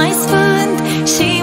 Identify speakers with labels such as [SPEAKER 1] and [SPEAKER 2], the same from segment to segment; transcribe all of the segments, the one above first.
[SPEAKER 1] mai sfânt și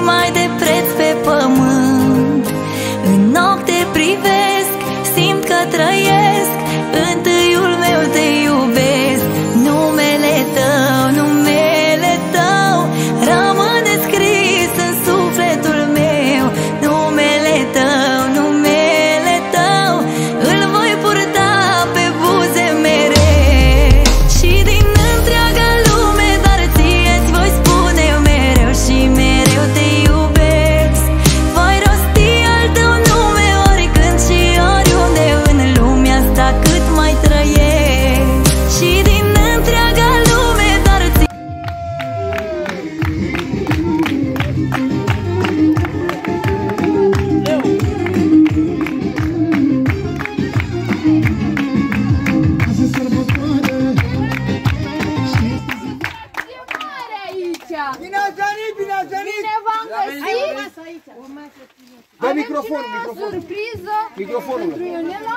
[SPEAKER 2] Dă
[SPEAKER 3] Avem
[SPEAKER 2] microfonul,
[SPEAKER 3] și noi o
[SPEAKER 2] microfonul.
[SPEAKER 3] surpriză
[SPEAKER 2] Microfonul.
[SPEAKER 3] pentru Ionela.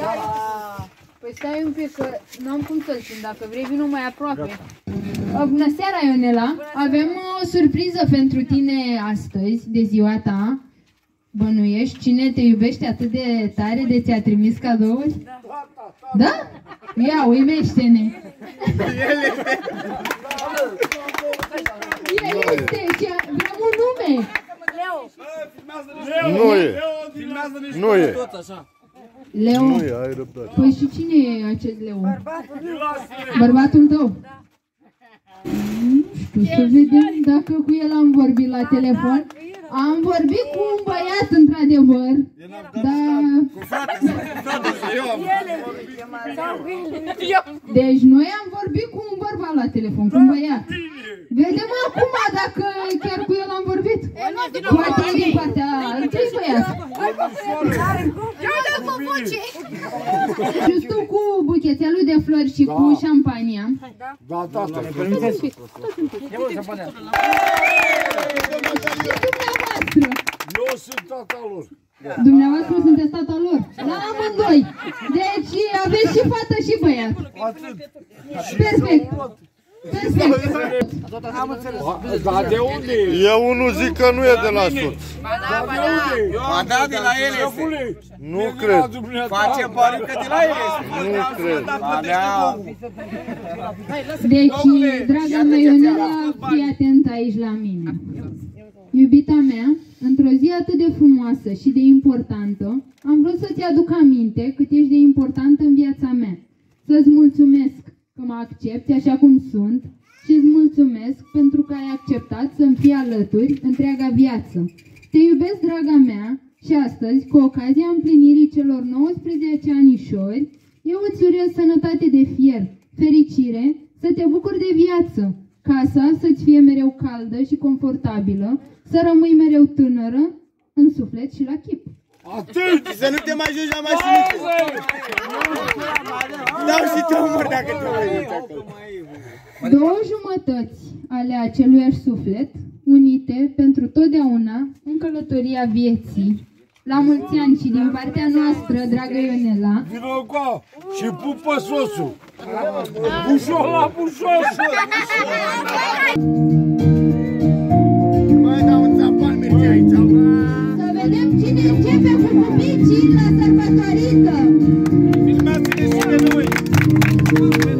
[SPEAKER 3] Da. Păi stai un pic că n-am cum să-l țin, dacă vrei vină mai aproape. Uh, Bună seara, Ionela! Avem uh, o surpriză pentru tine astăzi, de ziua ta. Bănuiești cine te iubește atât de tare de ți-a trimis cadouri? Da? Da? Ia, uimește-ne! El este și a- vreau un nume!
[SPEAKER 4] Nu e. Nu e.
[SPEAKER 3] Leo.
[SPEAKER 4] Nu e, ai răbdare.
[SPEAKER 3] Păi și cine e acest Leo? Bărbatul tău? Nu știu, să vedem dacă cu el am vorbit la telefon. Am vorbit cu un băiat, într-adevăr. Dar... Deci noi am vorbit cu un bărbat la telefon, cu un băiat. Vedem acum dacă chiar cu el am vorbit. Poate e din partea altui băiat. Și tu cu buchetelul de flori și cu șampania.
[SPEAKER 2] Da, tata.
[SPEAKER 3] Și dumneavoastră.
[SPEAKER 2] Eu sunt tata lor.
[SPEAKER 3] Dumneavoastră sunteți tata lor. La amândoi. Deci aveți și fată și băiat.
[SPEAKER 2] Atât.
[SPEAKER 3] Perfect. Perfect.
[SPEAKER 2] Dar de unde e?
[SPEAKER 4] Eu unul zic că nu e de la sud.
[SPEAKER 2] Dar de unde e?
[SPEAKER 5] Ba da, de la el este.
[SPEAKER 2] Șefule,
[SPEAKER 4] Nu
[SPEAKER 2] vine
[SPEAKER 4] cred.
[SPEAKER 2] la dumneata.
[SPEAKER 5] Face pare că de la el este.
[SPEAKER 4] Nu cred.
[SPEAKER 5] Ba da.
[SPEAKER 3] Deci, draga mea Ionela, fii atent aici la mine. Iubita mea, într-o zi atât de frumoasă și de importantă, am vrut să-ți aduc aminte cât ești de importantă în viața mea. Să-ți mulțumesc că mă accepti așa cum sunt și îți mulțumesc pentru că ai acceptat să-mi fii alături întreaga viață. Te iubesc, draga mea, și astăzi, cu ocazia împlinirii celor 19 anișori, eu îți urez sănătate de fier, fericire, să te bucuri de viață, casa să-ți fie mereu caldă și confortabilă, să rămâi mereu tânără, în suflet și la chip.
[SPEAKER 2] Atât!
[SPEAKER 5] Să nu te mai joci la mașiniță. Dau și te umăr dacă te mai joci acolo.
[SPEAKER 3] Două jumătăți ale aceluiași suflet, unite pentru totdeauna în călătoria vieții. La mulți ani și din partea noastră, dragă Ionela,
[SPEAKER 2] Vino cu și pupă sosul. Bușor la bușor.
[SPEAKER 5] Mai dau un țapan, merge aici.
[SPEAKER 3] Să vedem cine începe cu pupicii la sărbătorită.
[SPEAKER 5] Filmați-ne și pe noi.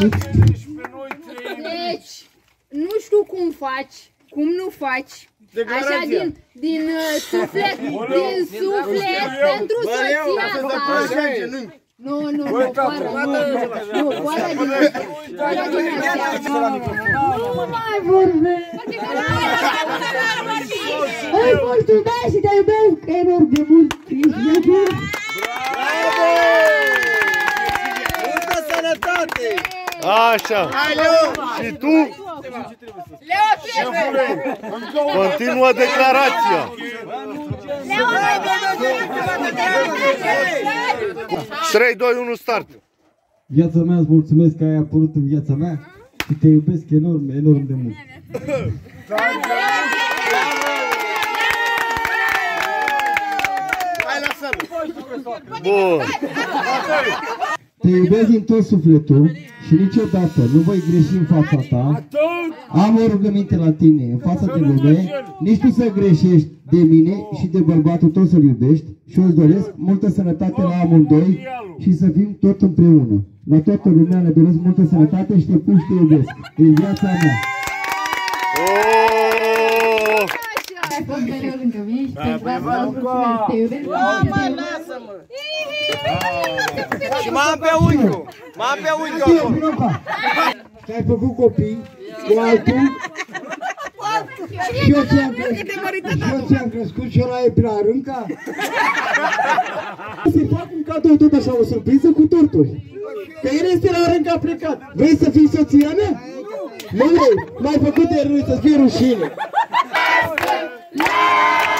[SPEAKER 3] ieșit. Deci, nu știu cum faci, cum nu faci. Așa din, din suflet, din suflet pentru soția ta. Nu, nu, nu, coară, nu, nu, coară din. Nu mai vorbesc! Îi mulțumesc și te iubesc enorm de mult! Bravo!
[SPEAKER 5] Multă sănătate!
[SPEAKER 4] Așa.
[SPEAKER 5] Hai, Leo!
[SPEAKER 4] Și tu continuă declarația. 3, 2, 1, start.
[SPEAKER 6] Viața mea, îți mulțumesc că ai apărut în viața mea și te iubesc enorm, enorm de mult.
[SPEAKER 5] Hai, lasă-l!
[SPEAKER 4] Bun.
[SPEAKER 6] Te iubesc din tot sufletul și niciodată nu voi greși în fața ta. Am o rugăminte la tine, în fața de lume, nici tu să greșești de mine și de bărbatul tău să-l iubești și îți doresc multă sănătate la amândoi și să fim tot împreună. La toată lumea le doresc multă sănătate și te pup și te iubesc. E viața mea.
[SPEAKER 4] Oh!
[SPEAKER 3] Ai fost mereu lângă mine și pentru asta îți mulțumesc. Te iubesc.
[SPEAKER 5] Și m-am pe unchiul! M-am pe unchiul acolo!
[SPEAKER 6] Că ai făcut copii cu altul și eu ți-am crescut, și eu ți-am crescut și ăla e prea rânca. Să-i fac un cadou tot așa, o surpriză cu torturi. Că el este la rânca plecat. Vrei să fii soția mea? Nu vrei? M-ai făcut de râs, să-ți fie rușine.
[SPEAKER 3] Mulți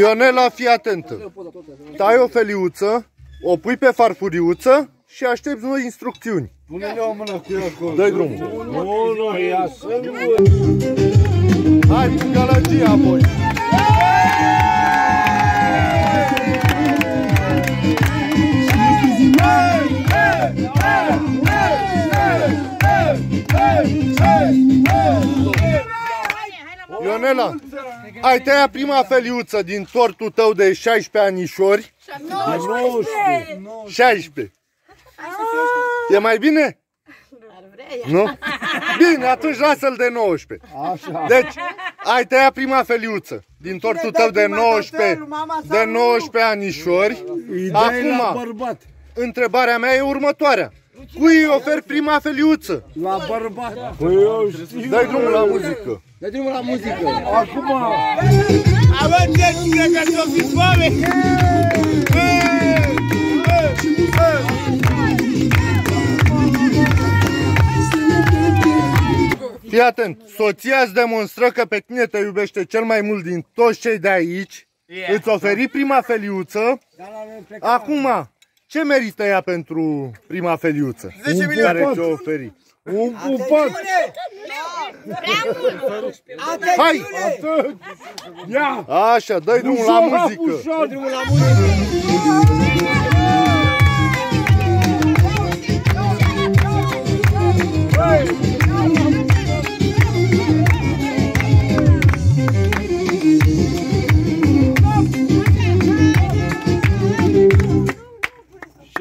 [SPEAKER 4] Ionela, fii atentă. Tai o feliuță, o pui pe farfuriuță și aștepți noi instrucțiuni.
[SPEAKER 2] Pune-le o mână cu el acolo.
[SPEAKER 4] Dă-i drumul.
[SPEAKER 2] Nu, nu, ia să nu.
[SPEAKER 4] Hai cu gălăgie apoi. Ionela, ai tăiat prima feliuță din tortul tău de 16 anișori. 16. E mai bine? Nu? Bine, atunci lasă-l de 19.
[SPEAKER 2] Așa.
[SPEAKER 4] Deci, ai tăiat prima feliuță din tortul tău de 19, de 19 anișori.
[SPEAKER 2] Îi dai la
[SPEAKER 4] Acum,
[SPEAKER 2] bărbat.
[SPEAKER 4] întrebarea mea e următoarea. Cui îi oferi prima feliuță?
[SPEAKER 2] La bărbat. Păi eu știu.
[SPEAKER 4] Dai drumul la muzică.
[SPEAKER 5] Dă drumul la muzică!
[SPEAKER 2] Acum,
[SPEAKER 5] Avem de cine că ți-o fi foame!
[SPEAKER 4] Fii atent, soția îți demonstră că pe tine te iubește cel mai mult din toți cei de aici. Îți oferi prima feliuță. Acum, ce merită ea pentru prima feliuță?
[SPEAKER 5] 10 milioane.
[SPEAKER 4] Care ți-o oferi?
[SPEAKER 2] un pupat.
[SPEAKER 4] Hai!
[SPEAKER 2] Atât. Ia.
[SPEAKER 4] Așa, dă-i drumul la
[SPEAKER 2] Ușor,
[SPEAKER 4] muzică.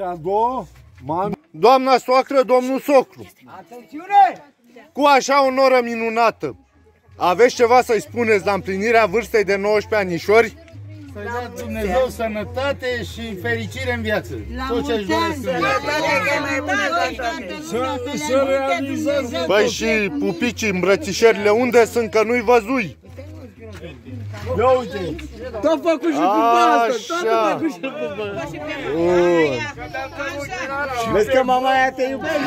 [SPEAKER 2] la două, mami.
[SPEAKER 4] Doamna soacră, domnul socru.
[SPEAKER 5] Atențiune!
[SPEAKER 4] Cu așa o noră minunată. Aveți ceva să-i spuneți la împlinirea vârstei de 19 anișori?
[SPEAKER 2] Să-i dea Dumnezeu sănătate și fericire în viață. La Tot ce
[SPEAKER 4] Păi și pupicii, îmbrățișările unde sunt că nu-i văzui?
[SPEAKER 2] Ia uite!
[SPEAKER 5] T-a făcut și cu asta!
[SPEAKER 4] T-a
[SPEAKER 5] făcut și cu
[SPEAKER 4] bă!
[SPEAKER 5] Vezi că mama aia te iubește!